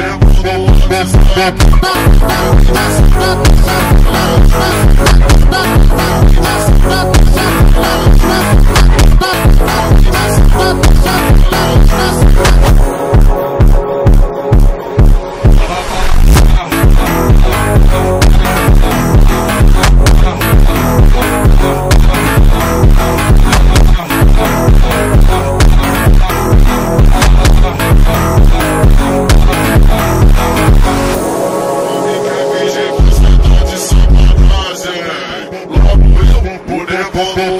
Now, now, Como